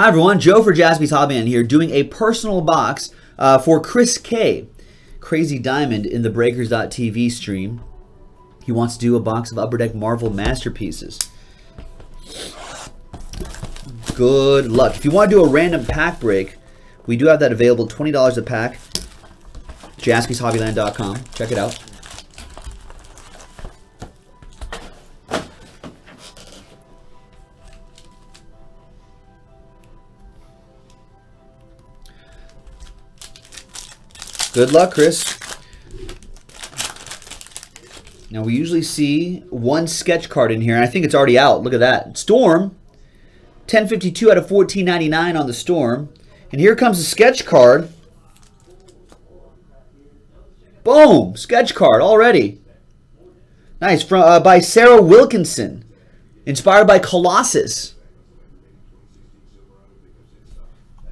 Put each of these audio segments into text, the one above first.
Hi everyone, Joe for Jaspy's Hobbyland here, doing a personal box uh, for Chris K. Crazy Diamond in the Breakers.tv stream. He wants to do a box of Upper Deck Marvel Masterpieces. Good luck. If you want to do a random pack break, we do have that available, $20 a pack. JaspysHobbyland.com. Check it out. Good luck, Chris. Now, we usually see one sketch card in here, and I think it's already out. Look at that. Storm, 1052 out of 1499 on the Storm. And here comes a sketch card. Boom! Sketch card already. Nice. From uh, By Sarah Wilkinson. Inspired by Colossus.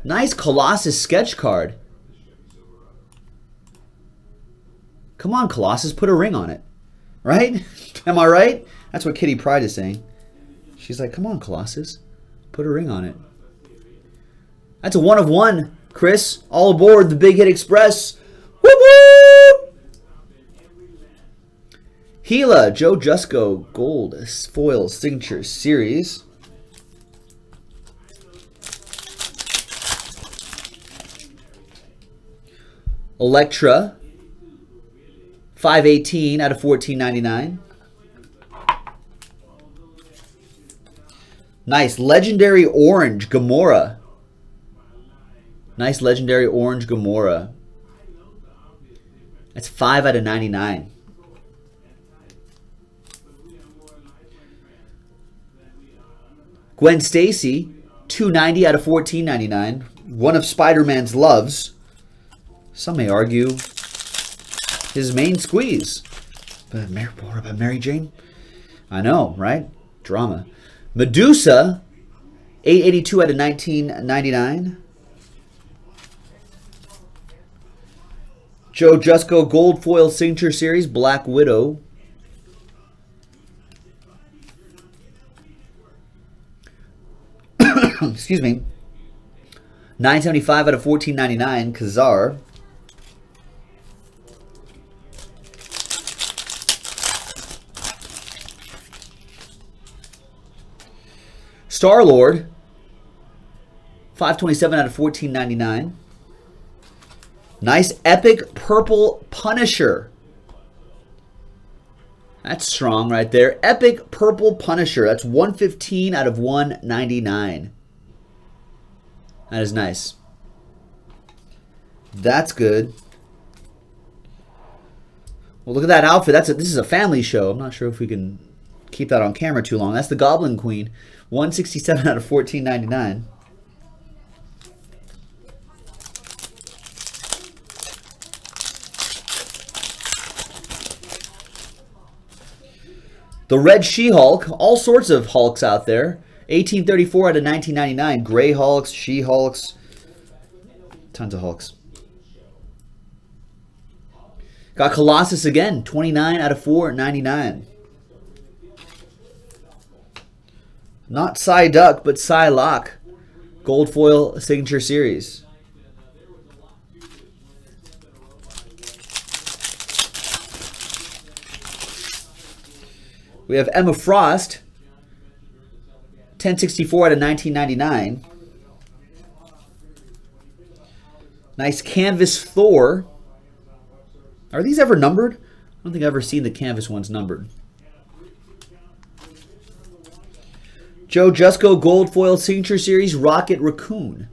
Nice Colossus sketch card. Come on, Colossus, put a ring on it. Right? Am I right? That's what Kitty Pryde is saying. She's like, come on, Colossus, put a ring on it. That's a one of one, Chris. All aboard the Big Hit Express. Whoop whoop! Gila, Joe Jusko Gold Foil Signature Series. Elektra, 518 out of 1499. Nice. Legendary Orange Gamora. Nice Legendary Orange Gamora. That's 5 out of 99. Gwen Stacy, 290 out of 1499. One of Spider-Man's loves. Some may argue his main squeeze. But Mary, what about Mary Jane? I know, right? Drama. Medusa, 882 out of 1999. Joe Jusko Gold Foil Signature Series, Black Widow. Excuse me. 975 out of 1499, Ka-Zar. Star Lord, 527 out of 1499. Nice epic purple Punisher. That's strong right there. Epic purple Punisher. That's 115 out of 199. That is nice. That's good. Well, look at that outfit. That's a, this is a family show. I'm not sure if we can keep that on camera too long. That's the Goblin Queen. 167 out of 1499. The Red She-Hulk, all sorts of Hulks out there. 1834 out of 1999. Gray Hulks, She-Hulks, tons of Hulks. Got Colossus again, 29 out of 499. Not Psyduck, but Psylocke. Gold foil signature series. We have Emma Frost. 1064 out of 1999. Nice canvas Thor. Are these ever numbered? I don't think I've ever seen the canvas ones numbered. Joe Jusko Gold Foil Signature Series Rocket Raccoon.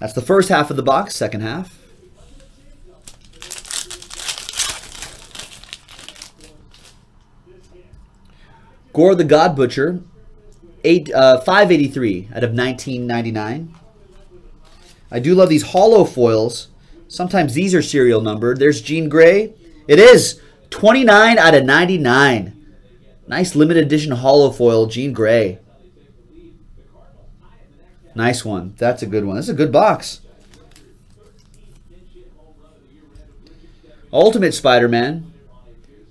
That's the first half of the box, second half. Gorr the God Butcher, eight, uh, 583 out of 1999. I do love these holo foils. Sometimes these are serial numbered. There's Jean Grey. It is 29 out of 99. Nice limited edition holo foil, Jean Grey. Nice one. That's a good one. That's a good box. Ultimate Spider-Man.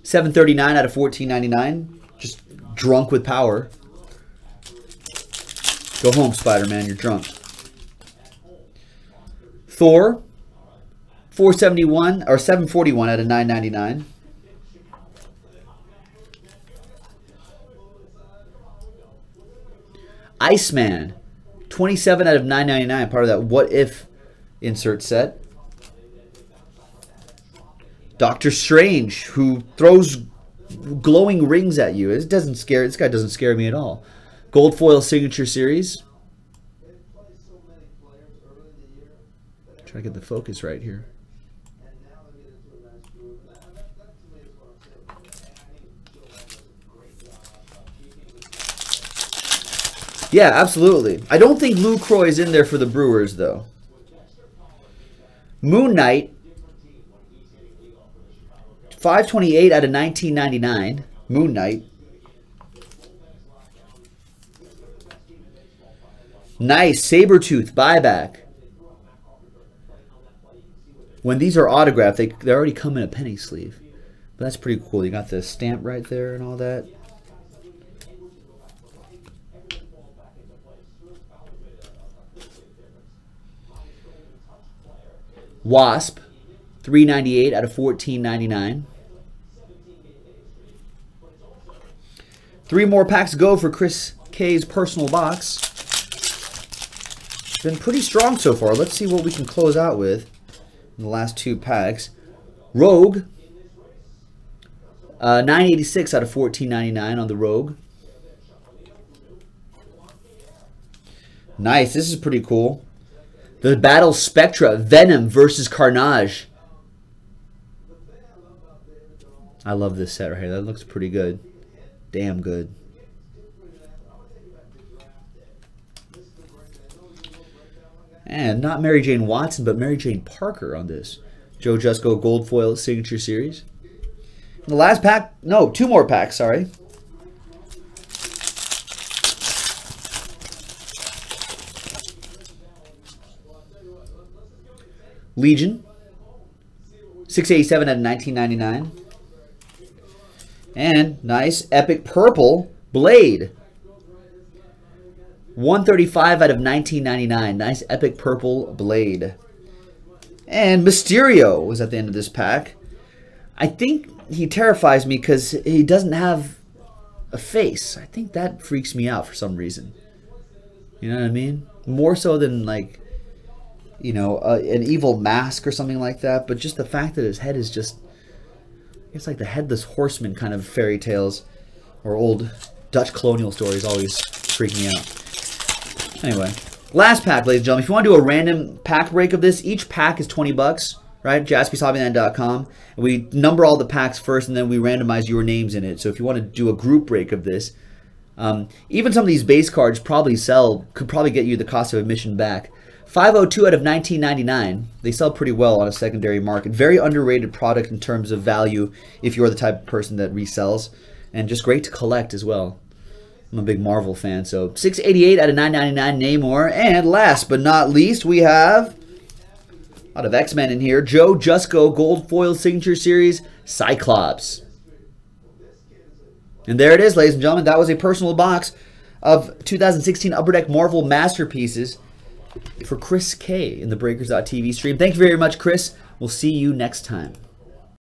739 out of 1499. Just drunk with power. Go home, Spider-Man. You're drunk. Thor, 471 or 741 out of 999. Iceman, 27 out of 999, part of that what if insert set. Doctor Strange, who throws glowing rings at you. It doesn't scare this guy doesn't scare me at all. Gold foil signature series. Try to get the focus right here. Yeah, absolutely. I don't think Lucroy is in there for the Brewers, though. Moon Knight, 528 out of 1999. Moon Knight. Nice. Sabretooth buyback. When these are autographed, they, they already come in a penny sleeve. But that's pretty cool. You got the stamp right there and all that. Wasp, 398 out of 1499. Three more packs go for Chris K's personal box. Been pretty strong so far. Let's see what we can close out with in the last two packs. Rogue, uh, 986 out of 1499 on the Rogue. Nice. This is pretty cool. The Battle Spectra, Venom versus Carnage. I love this set right here. That looks pretty good. Damn good. And not Mary Jane Watson, but Mary Jane Parker on this. Joe Jusko Gold Foil Signature Series. The last pack, no, two more packs, sorry. Legion, 687 out of 1999. And nice Epic Purple Blade. 135 out of 1999. Nice Epic Purple Blade. And Mysterio was at the end of this pack. I think he terrifies me because he doesn't have a face. I think that freaks me out for some reason. You know what I mean? More so than like you know, an evil mask or something like that. But just the fact that his head is just, it's like the headless horseman kind of fairy tales or old Dutch colonial stories always freak me out. Anyway, last pack, ladies and gentlemen. If you want to do a random pack break of this, each pack is 20 bucks, right? JaspysHobbyland.com. We number all the packs first, and then we randomize your names in it. So if you want to do a group break of this, um, even some of these base cards probably sell, could probably get you the cost of admission back. 502 out of 1999. They sell pretty well on a secondary market. Very underrated product in terms of value if you're the type of person that resells. And just great to collect as well. I'm a big Marvel fan. So 688 out of 999 Namor. And last but not least, we have a lot of X-Men in here. Joe Jusko Gold Foil Signature Series Cyclops. And there it is, ladies and gentlemen. That was a personal box of 2016 Upper Deck Marvel Masterpieces for Chris K in the Breakers.tv stream. Thank you very much, Chris. We'll see you next time.